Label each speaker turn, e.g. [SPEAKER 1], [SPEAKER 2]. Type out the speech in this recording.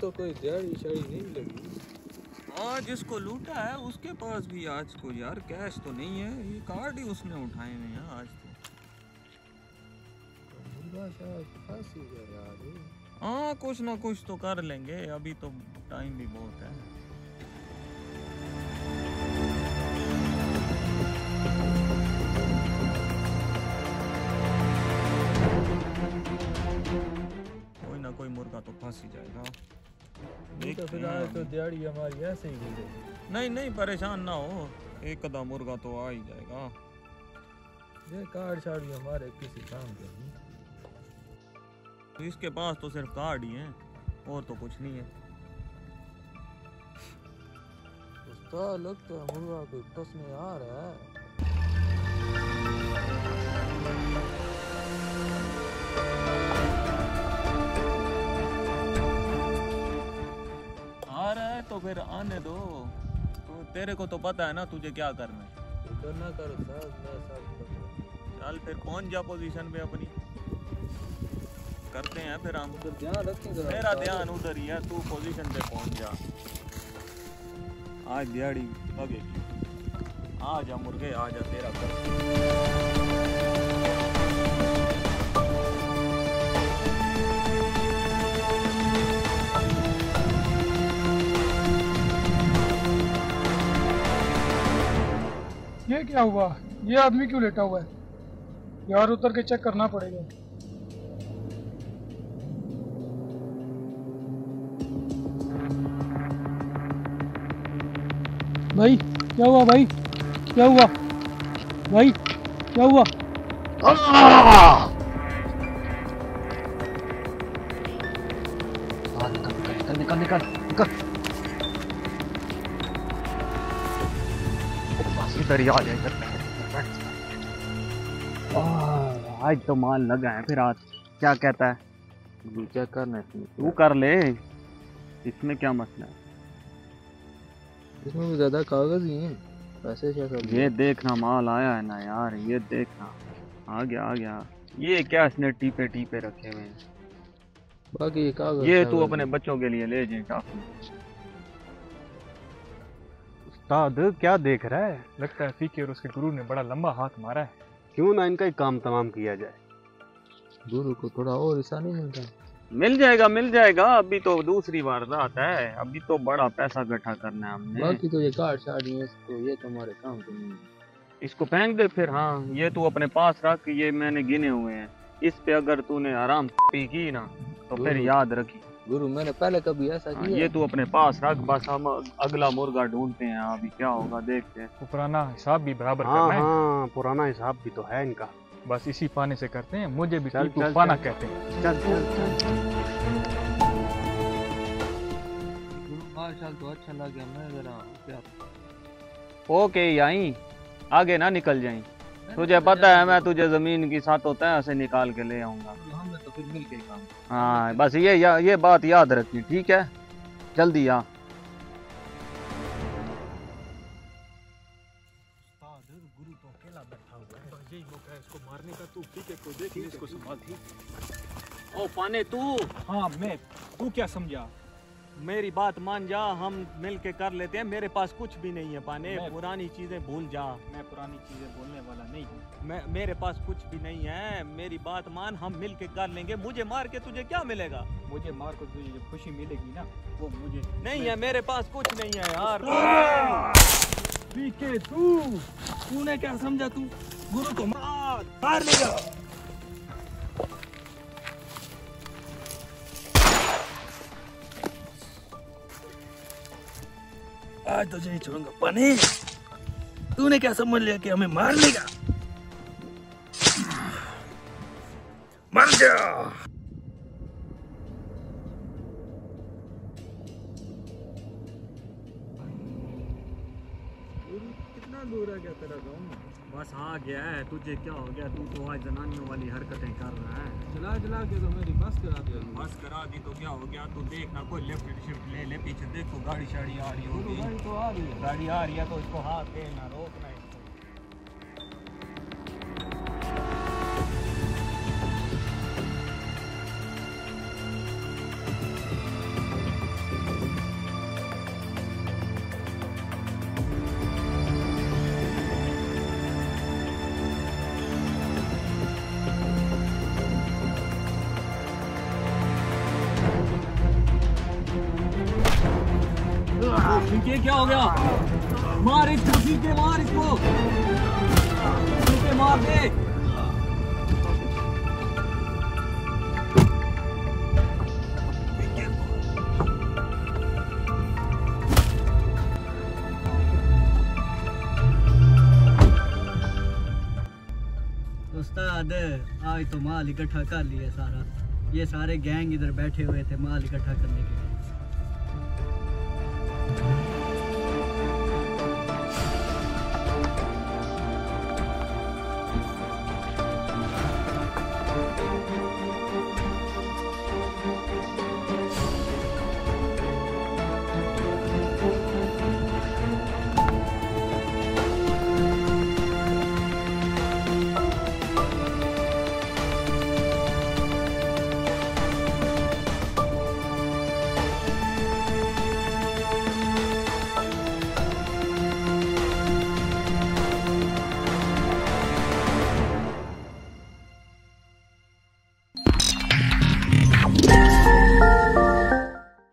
[SPEAKER 1] तो कोई दिहाड़ी शाड़ी नहीं लगी।
[SPEAKER 2] आज जिसको लूटा है उसके पास भी आज को यार कैश तो नहीं है। ये कार्ड ही उसने उठाए हुए हैं आज तो।
[SPEAKER 1] मुर्गा शायद फंस ही
[SPEAKER 2] हाँ कुछ ना कुछ तो कर लेंगे। अभी तो टाइम भी बहुत है। कोई ना कोई मुर्गा तो फंस ही जाएगा।
[SPEAKER 1] तो। तो दिहाड़ी हमारी ऐसे ही गुजरेगी
[SPEAKER 2] नहीं नहीं परेशान ना हो। एक कदम मुर्गा तो आ ही जाएगा।
[SPEAKER 1] ये कार्ड शाड़ी हमारे किसी काम के नहीं
[SPEAKER 2] तो इसके पास तो सिर्फ़ कार्ड ही है और तो कुछ नहीं है।
[SPEAKER 1] उस्ताद लगता है मुर्गा कोई फंसने आ रहा है।
[SPEAKER 2] फिर आने दो। तो तेरे को तो पता है ना तुझे क्या करना है।
[SPEAKER 1] तो करना करो साहब मैं सब
[SPEAKER 2] चल फिर पहुँच जा पोजीशन पे अपनी। करते हैं फिर हम।
[SPEAKER 1] ध्यान
[SPEAKER 2] मेरा ध्यान उधर ही है तू पोजीशन पे पहुँच जा। आज दिहाड़ी लगेगी आ जा मुर्गे आ जा तेरा कर
[SPEAKER 3] क्या हुआ? ये आदमी क्यों लेटा हुआ है? यार उतर के चेक करना पड़ेगा। भाई, क्या हुआ भाई? क्या हुआ? भाई, क्या हुआ?
[SPEAKER 4] निकल निकल निकल निकल। इधर ही आ जा इधर आज तो माल लगा है फिर आज। क्या कहता है?
[SPEAKER 1] क्या करना है
[SPEAKER 4] तू कर ले। इसमें क्या मसला है?
[SPEAKER 1] इसमें भी ज़्यादा कागज़ ही हैं। पैसे क्या कर
[SPEAKER 4] ये देखना माल आया है ना यार ये देखना। आ गया आ गया। ये क्या इसने टीपे टीपे रखे हुए हैं?
[SPEAKER 1] बाकी ये कागज़
[SPEAKER 4] ये तू अपने बच्चों के लिए ले जाए काफ़ी। उस्ताद क्या देख रहा है?
[SPEAKER 5] लगता है फीके और उसके गुरु ने बड़ा लंबा हाथ मारा है।
[SPEAKER 4] क्यों ना इनका ही काम तमाम किया जाए?
[SPEAKER 1] गुरु को थोड़ा और हिस्सा नहीं मिलता
[SPEAKER 4] मिल जाएगा मिल जाएगा। अभी तो दूसरी बार वारदात है। अभी तो बड़ा पैसा इकट्ठा करना है हमने।
[SPEAKER 1] बाकी तो ये कार्ड शाड़ी है तो ये तुम्हारे काम के नहीं है।
[SPEAKER 4] इसको फेंक दे फिर हाँ। ये तू अपने पास रख ये मैंने गिने हुए हैं। इस पे अगर तूने आराम से की ना तो फिर याद रखी।
[SPEAKER 1] गुरु मैंने पहले कभी ऐसा
[SPEAKER 4] हाँ,
[SPEAKER 1] किया
[SPEAKER 4] ये तू अपने पास रख बस हम अगला मुर्गा ढूंढते हैं अभी क्या होगा देखते हैं।
[SPEAKER 5] वो पुराना हिसाब भी बराबर
[SPEAKER 4] हाँ
[SPEAKER 5] करना है।
[SPEAKER 4] हाँ पुराना हिसाब भी तो है इनका।
[SPEAKER 5] बस इसी पाने से करते हैं। मुझे भी
[SPEAKER 4] चल, चल,
[SPEAKER 5] पाना
[SPEAKER 4] चल।
[SPEAKER 5] कहते हैं।
[SPEAKER 4] चल चल चल।
[SPEAKER 1] मार्शल तो अच्छा लग गया मैं जरा
[SPEAKER 4] ओके यहीं। आगे ना निकल जाए तुझे पता है मैं तुझे ज़मीन की सातों तय से निकाल के ले आऊँगा।
[SPEAKER 1] तो फिर मिल के काम
[SPEAKER 4] हाँ बस ये या, ये बात याद रखनी ठीक है? जल्दी आ।
[SPEAKER 5] गुरु तो अकेला बैठा हुआ है। यही मौका है इसको मारने का। तू फीके को देख इसको संभाल।
[SPEAKER 4] ओ पाने तू।
[SPEAKER 5] हाँ मैं तू क्या समझा?
[SPEAKER 2] मेरी बात मान जा हम मिल के कर लेते हैं। मेरे पास कुछ भी नहीं है पाने। पुरानी चीज़ें भूल जा।
[SPEAKER 5] मैं पुरानी चीज़ें भूलने वाला नहीं हूँ।
[SPEAKER 2] मैं मेरे पास कुछ भी नहीं है। मेरी बात मान हम मिल के कर लेंगे। मुझे मार के तुझे क्या मिलेगा?
[SPEAKER 5] मुझे मार कर तुझे जो खुशी मिलेगी ना वो मुझे
[SPEAKER 2] नहीं है मेरे पास कुछ नहीं है यार।
[SPEAKER 5] तू। तूने क्या समझा तू? गुरु को मार। मार लेगा
[SPEAKER 6] आज तो नहीं छोड़ूँगा पानी तूने क्या समझ लिया कि हमें मार लेगा? मर जा
[SPEAKER 2] कितना दूर है क्या तेरा गाँव? बस आ गया है तुझे क्या हो गया? तू तो आज जनानियों वाली हरकतें कर रहा है।
[SPEAKER 1] चला चला के तो मेरी बस करा दी
[SPEAKER 2] बस करा दी तो क्या हो गया? तू देख ना कोई लेफ़्ट शिफ्ट ले ले पीछे देख गाड़ी शाड़ी आ रही होगी।
[SPEAKER 1] गाड़ी तो आ रही है।
[SPEAKER 2] गाड़ी आ रही है तो इसको हाथ देना रोकना ये क्या हो गया? मार इसको सीधे मार इसको। मार दे।
[SPEAKER 7] उस्ताद, आज तो माल इकट्ठा कर लिया सारा। ये सारे गैंग इधर बैठे हुए थे माल इकट्ठा करने के लिए।